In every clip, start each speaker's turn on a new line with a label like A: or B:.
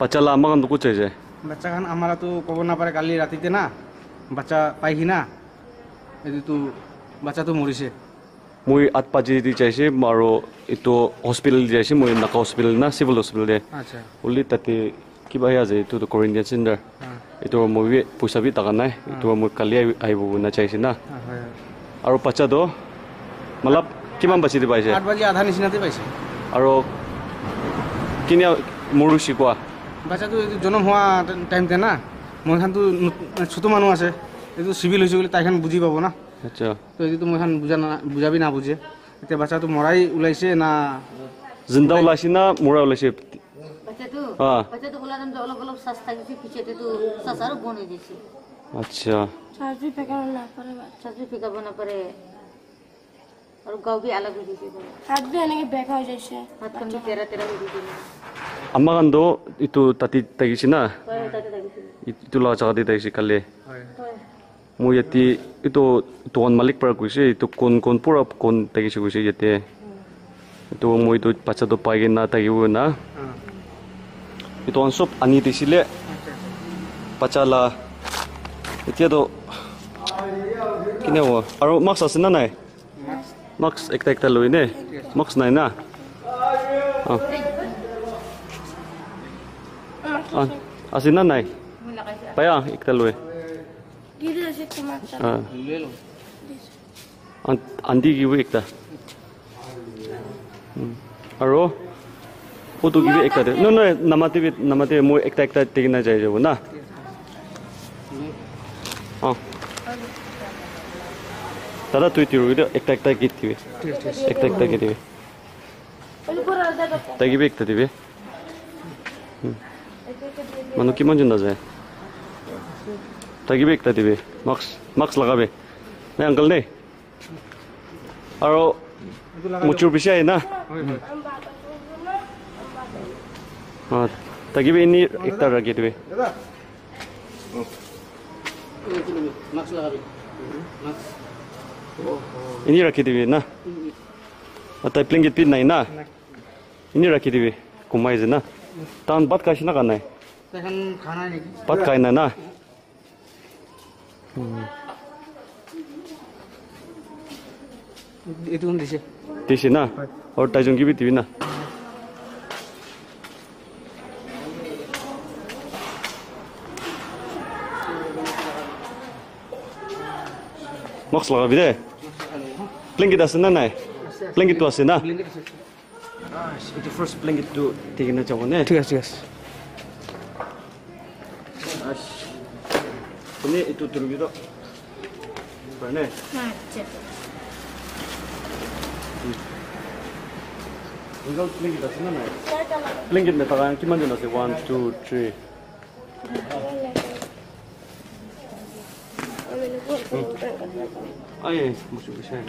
A: বাচ্চা লাম্বা কান দুকু চাইছে
B: বাচ্চাখান আমাৰতো ক'ব নাপাৰে কালি ৰাতিতে না বাচ্চা পাইহি না এইটো বাচ্চাটো মৰিছে
A: মই আঠ বাজি দি চাইছে আৰু এইটো হস্পিটেল দি যাইছে মই নাকা হস্পিটেল না চিভিল হস্পিটেল দে
B: আচ্ছা
A: ওলি তাতে কিবা হে আছে এইটো কোৰিয়ান চেণ্টাৰ এইটো মই পইচা বি টকা নাই এইটো মই কালি আহি- আহিব না চাইছে না আৰু বাচ্চাটো মতলব কিমান বাজি দি পাইছে
B: আঠ বাজি আধা নিচিনাতে পাইছে
A: আৰু কিনে মৰুচি কোৱা?
B: বাচ্চাটো এইটো জন্ম হোৱা টাইমতে না মইখানটো ছোটো মানুহ আছে এইটো চিভিল হৈছে বুলি তাইখান বুজি পাব না।
A: আচ্ছা।
B: তো এইটো মইখান বুজা না বুজাবি নাবুজে এতিয়া বাচ্চাটো মৰাই ওলাইছে না
A: জিন্দা ওলাইছে না মৰা ওলাইছে? আচ্ছা।
C: চাৰ্জি পেকাব নাপাৰে বাচ্চা
D: শ্বাসটো ফিকাব নাপাৰে।
A: আমাৰ এইটো তাতে থাকিছে না? এইটো লগা জেগাতে থাকিছে কালি মই ইয়াতে এইটো দোকান মালিক পৰা কৈছে এইটো কোন কোন পুৰা কোন থাকিছে কৈছে ইয়াতে। এইটো মইতো বাচ্চাটো পাই কিনে থাকিব না। এইটো চব আনি দিছিলে। বাচ্চা লা এতিয়াতো কিনে হ'ব? আৰু মাস্ক আছে না মাস্ক একটা একটা লৈ নে মাস্ক নাই না অঁ অঁ আছে না নাই পায়া একটা লৈ
C: দি দিছে তোমাক
A: অঁ আন্টি কিব একটা আৰু ফটো কিবি একটা দে নহয় নহয় নামাতিবি নামাতিবি মই একটা একটা টেকি না যাই যাব না দাদা তুই তিৰো কিন্তু একটা একটা গীত দিবি। একটা একটা গীত দিবি। তাকিবি একটা দিবি। হুম। মানুহ কিমানজন নাযায় তাকিবি একটা দিবি। মাস্ক মাস্ক লগাবি। নাই আংকল দেই আৰু মুচুৰ পিছে আহে না? অঁ তাকিবি এনেই একটা ৰাখি দিবি।
B: দাদা। Mask লগাবি। Mask.
A: ini rakhi dibi na atai plingit pit nai na ini rakhi dibi kumai je na tan bat kashi na kanai तखन खाना
B: नहीं पत खाना ना
A: ये तो दिसे दिसे
B: ना और
A: टाइजुंगी भी दिवी ना Mox laga bide. Blink it asin nai. Blink it asin na. Itu first blink it tu tiga na cawan ne.
B: Tiga tiga. Ini itu
A: turun gitu. Berani. Macet. Hmm. Tinggal blink it asin nai. Blink it metagang kiman jenis one two three. うん、あいえもしもしない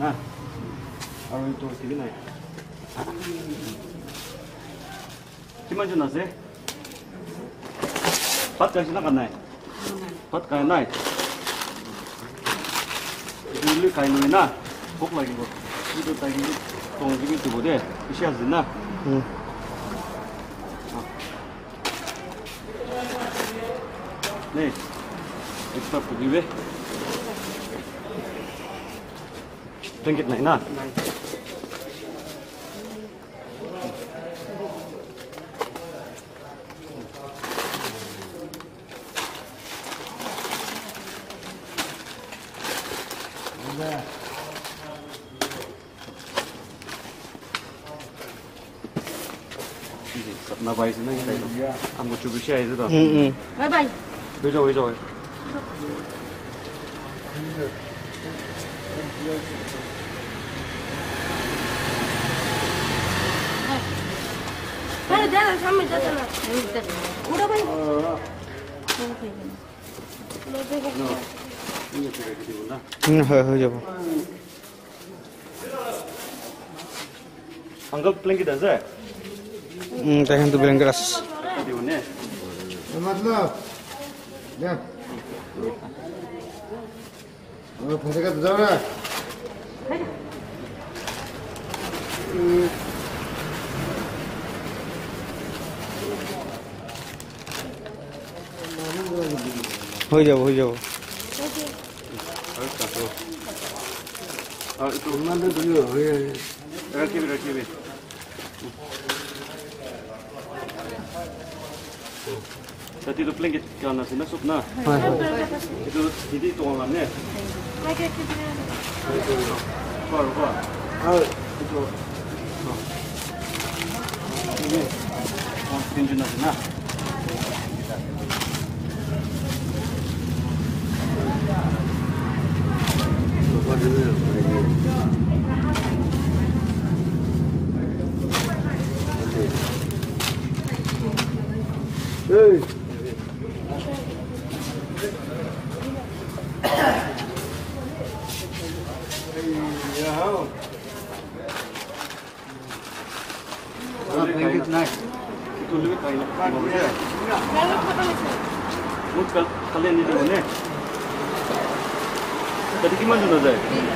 A: なあ。あの人を切れない。気持ちなぜ？パッカしなかないパッカない。自分で買いのに
D: な。僕
A: は行く。
C: こと自分で
D: 買い
B: のにと
A: んじみ
B: ってこ
A: とで
E: 石やすいな。うん。Nee,
B: ik stap het nu
A: weg. Denk het niet na. На байзе, на байзе.
B: А мы
A: что, обещаете, да? Бай-бай.
C: Biết rồi, biết rồi.
A: Hadi gel sen mi zaten? Burada bay.
B: Uncle
A: blanket है sir हम्म
C: तो blanket मतलब
A: Né? 어, 봉사가 되잖아. 가자.
B: 음.
A: 보이죠, 보이죠.
C: 알았다, 또. 아, 또,
A: 엄마한테 들려. 예, 예. 예, TV, TV. Jadi tu pelengket kan nasi masuk
E: na. Itu jadi tuan
A: lah ni. Kaya
E: kita. Kau lupa.
A: Kau itu. Ini. Tinju nasi na. Hey!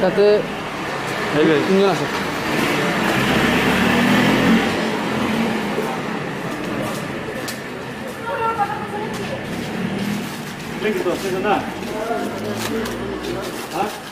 A: Date Ninguna sopa. Thank you,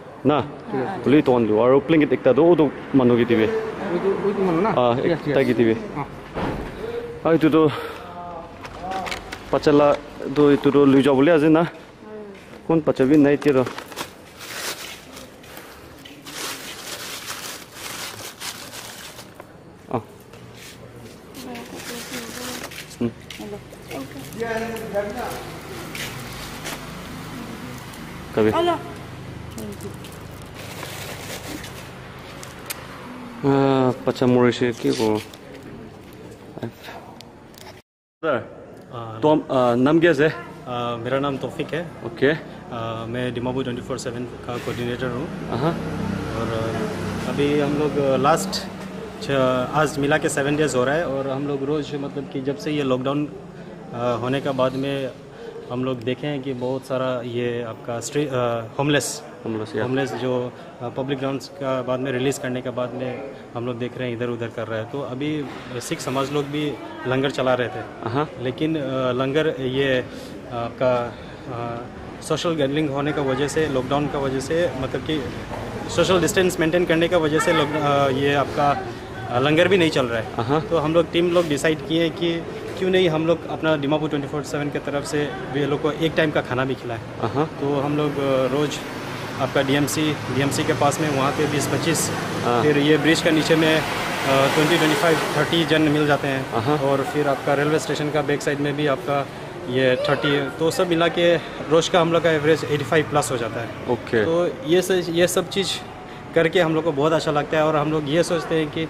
A: na buli ton do aro plingit ekta do do manu ki tibe
B: ওইটো ওইটো মানুহ না
A: a
B: ঠিক আছে, ঠিক
A: ekta
B: আছে।
A: ki tibe
B: অঁ
A: a itu do pachala do itu do lui ja bole aje na kon pachabi nai ti do तो नाम क्या है
F: मेरा नाम तोफिक है।
A: ओके.
F: मैं डिमाबू ट्वेंटी फोर सेवन का कोऑर्डिनेटर हूँ। और अभी हम लोग लास्ट आज मिला के सेवन डेज़ हो रहा है। और हम लोग रोज़ मतलब कि जब से ये लॉकडाउन होने का बाद में हम लोग देखे हैं कि बहुत सारा ये आपका होमलेस होमलेस
A: हम लोग से
F: होमलेस जो पब्लिक ग्राउंड्स का बाद में रिलीज़ करने के बाद में हम लोग देख रहे हैं इधर उधर कर रहे हैं। तो अभी सिख समाज लोग भी लंगर चला रहे थे।
A: हाँ।
F: लेकिन लंगर ये आपका सोशल गैदरिंग होने का वजह से लॉकडाउन का वजह से मतलब कि सोशल डिस्टेंस मेंटेन करने का वजह से लोग ये आपका लंगर भी नहीं चल रहा है।
A: हाँ।
F: तो हम लोग टीम लोग डिसाइड किए कि क्यों नहीं हम लोग अपना डिमापुर ट्वेंटी फोर सेवन की तरफ़ से वे लोग को एक टाइम का खाना भी खिलाएँ।
A: हाँ।
F: तो हम लोग रोज़ आपका डीएमसी डीएमसी के पास में वहाँ पे बीस पच्चीस।
A: हाँ।
F: फिर ये ब्रिज के नीचे में ट्वेंटी ट्वेंटी फाइव थर्टी जन मिल जाते
A: हाँ।
F: और फिर आपका रेलवे स्टेशन का बैक साइड में भी आपका ये थर्टी तो सब मिला के रोज़ का हम लोग का एवरेज एटी फाइव प्लस हो जाता है।
A: ओके।
F: तो ये सब ये सब चीज़ करके हम लोग को बहुत अच्छा लगता है और हम लोग ये सोचते हैं कि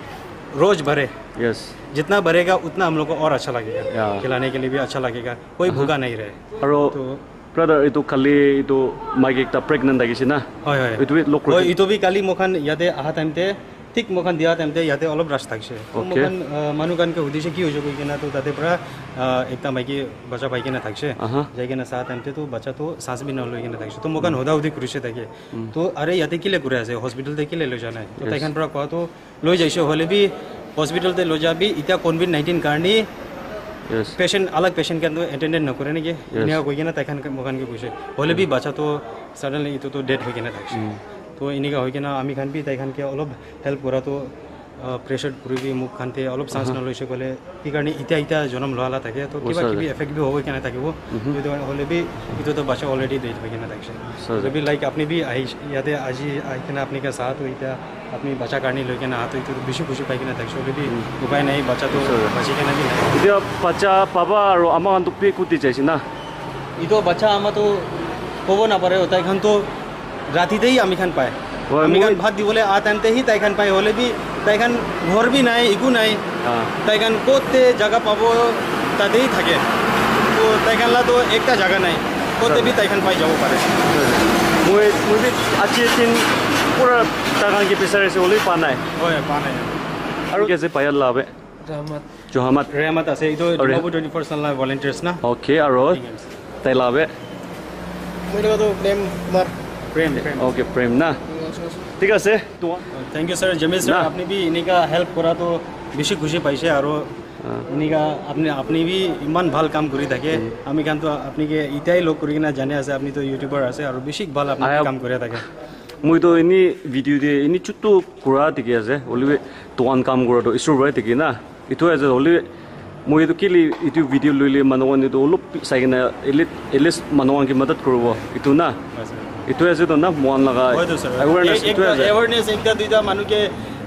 F: रोज़ भरे।
A: यस
F: जितना भरेगा उतना हम लोग को और अच्छा लगेगा। खिलाने के लिए भी अच्छा लगेगा। कोई भूखा नहीं रहे।
A: আৰু
F: तो
A: ব্ৰাদাৰ এইটো কালি এইটো মাইক একটা প্ৰেগনেণ্ট লাগিছে না
F: হয় হয়
A: এইটো লগ
F: হয় ইটো বি কালি মোখান ইয়াতে অহা টাইমতে ঠিক মোখান দিয়া টাইমতে ইয়াতে অলপ ৰাছ থাকছে. মোখান মানুহ সুধিছে কি হৈছে কৈ কিনে তো তাতে পৰা একটা মাইকী বাচ্চা পাই কিনে থাকছে। যাই কিনে চাহ টাইমতে তো বাচ্চা তো চান্স বি নলৈ কিনে থাকছে তো মোখান সোধা সুধি কৰিছে তাকে তো আৰে ইয়াতে কেলে কৰি আছে হস্পিটেলতে কেলে লৈ যোৱা নাই তো তাইখান পৰা কোৱাটো লৈ যাইছে হ'লে বি হস্পিটেলতে লৈ যাবি এতিয়া কোভিড নাইণ্টিন কাৰণে पेशेंट अलग पेशेंट के अंदर अटेंडेंट न करे के इन्हें कोई ना तखन मकान के कुछ हमें भी बच्चा तो सडनली तो mm. तो डेथ हो ना तो इनका का हो ना आमी खान भी तक अलग हेल्प करा तो প্ৰেছাৰ পৰিবি মুখ খান্তে অলপ চান্স নলৈছে ক'লে সেইকাৰণে এতিয়া এতিয়া জন্ম লোৱালা থাকে তো কিবা কিবি এফেক্ট বি হ'ব কেনে থাকিব? সেইটো হ'লে বি এইটোতো বাচ্চা অলৰেডি দি থৈ কেনে থাকিছে। যদি লাইক আপুনি বি আহি ইয়াতে আজি আহি কিনে আপুনি চাহটো এতিয়া আপুনি বাচ্চা কাৰণে লৈ কেনে আহাটো এইটো বেছি খুচি পাই কিনে থাকিছে। অলৰেডি উপায় নাই বাচ্চাটো বাচি কেনে বি নাই
A: এতিয়া বাচ্চা পাবা আৰু আমাৰ পে কুটি যাইছে না?
F: এইটো বাচ্চা আমাৰতো ক'ব নাপাৰে তাইখানতো ৰাতিতেই আমি খান পায়। আমি খান ভাত দিবলৈ তাইখান পায়। হ'লে বি তাইখান ঘৰ বি নাই একো নাই।
A: অঁ
F: তাইখান ক'তে জাগা পাব তাতেই থাকে। তো তাইখানলাতো একটা জাগা নাই ক'তে বি তাইখান পাই যাব পাৰে।
A: মই মই বি আজি দিন পুৰা তাৰ কাৰণে কি প্ৰেছাৰ আছে হ'লেও পোৱা নাই।
F: হয় পোৱা নাই।
A: আৰু কি আছে পায়াৰ লাভে জহামাত।
F: ৰেহামত আছে এইটো
A: আৰু ৰে-
F: টুৱেণ্টি ফ'ৰ চানলা ভলেণ্টিয়াৰ্ছ না?
A: অ'কে আৰু তাই লাভে?
B: মোৰ লগতো প্ৰেম
F: প্ৰেম প্ৰেম।
A: অ'কে প্ৰেম না? ঠিক আছে
F: thank you sir Jamil sir
A: না।
F: আপুনি বি এনেকা হেল্প কৰাটো বেছি খুচি পাইছে আৰু এনেকা আপুনি আপুনি বি ইমান ভাল কাম কৰি থাকে আমি কাৰণটো আপুনিকে এতিয়াই লগ কৰি কিনে জানে আছে আপুনিতো ইউটিউবাৰ আছে আৰু বেছি ভাল আপুনি কাম কৰি থাকে
A: মইতো এনেই ভিডিঅ' দিয়ে এনেই চুট্টু কৰা ঠিকে আছে হ'লেও দোকান কাম কৰাটো ঈশ্বৰ পৰাই ঠিকে না এইটো আছে হ'লেও মই এইটো কেলি এইটো ভিডিঅ' লৈ লৈ মানুহক এইটো অলপ চাই কিনে এটলিষ্ট মানুহক মদত কৰিব এইটো না এইটোৱে আছে তো না মন লগা। এৱাৰনেছ এইটোৱে আছে।
F: এৱাৰনেছ একটা দুইটা মানুহকে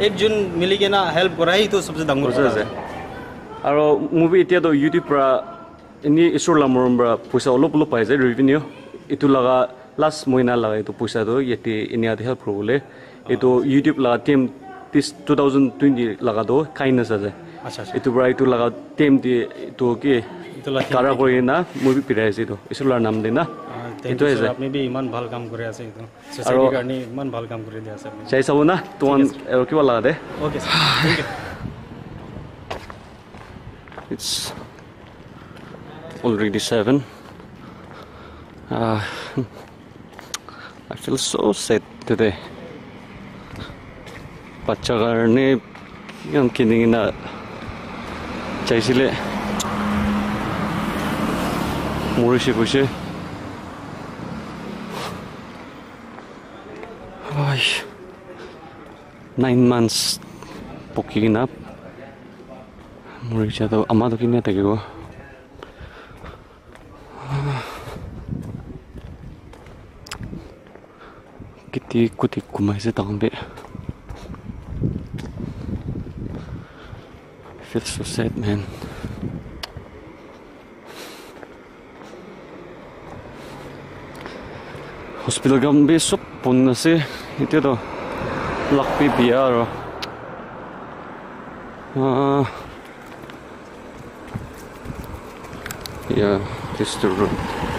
F: একজন মিলি কিনে হেল্প কৰাই এইটো চবচে ডাঙৰ কথা।
A: আছে। আৰু মুভি এতিয়াতো ইউটিউব পৰা এনেই ঈশ্বৰ লামৰৰ পৰা পইচা অলপ অলপ পাই যায় ৰেভিনিউ এইটো লগা লাষ্ট মহিনা লগা এইটো পইচাটো ইয়াতে ইণ্ডিয়াত হেল্প কৰিবলৈ। এইটো ইউটিউব লগা টিম টিছ টু থাউজেণ্ড টুৱেণ্টি লগাটো কাইণ্ডনেছ আছে
F: আচ্ছা আচ্ছা
A: এইটো পৰা এইটো লগা টিম দিয়ে এইটো কি
F: এইটো লাগে
A: কাৰা কৰি না মুভি পিৰাই আছে এইটো ঈশ্বৰৰ নাম দি না
F: থেংক
A: এইটোৱে
F: ইউ
A: আছে
F: আপুনি বি ইমান ভাল কাম কৰি আছে এইটো ছ'চাইটিৰ কাৰণে ইমান ভাল কাম কৰি দিয়া আছে আপুনি
A: চাই চাব না তোমাৰ আৰু কিবা লগা দে
F: okay sir thank you
A: It's already seven. Uh, I pacar ini yang kini kita cai sile. Mulai sih kuce ay. Nine months poki kita mulai jatuh amat kini ada gue kita ikut ikut masih be. It's so sad, man. Hospital gam be so pon na se ite do pi. Ah. Yeah, this the road.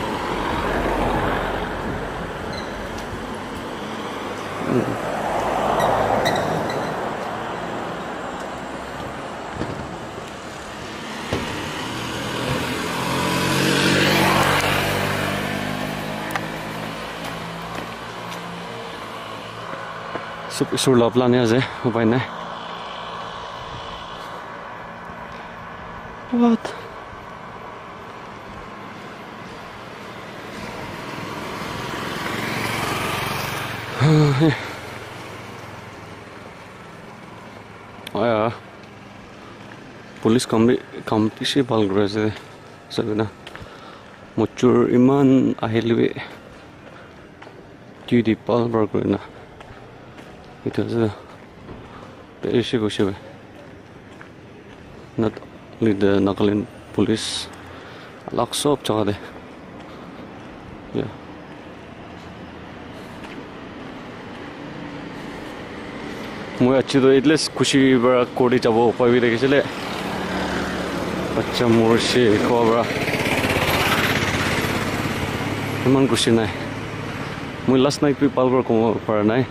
A: চব ঈশ্বৰ love লানে আছে উপায় নাই. Police কাম কাম বেছি ভাল কৰি আছে চাবি না মচুৰ ইমান আহিলে ডিউটি পাল বাৰ কৰি না এইটো আছে বেছি গৈছে বে not only the Nagaland police alak sob jaga de yeah মই আছি তো এটলিষ্ট খুশি পৰা কৰি যাব উপায় বি দেখিছিলে বাচ্চা মৰিছে খোৱা পৰা ইমান খুচি নাই মই লাষ্ট নাইট পাল পৰা কমাব পৰা নাই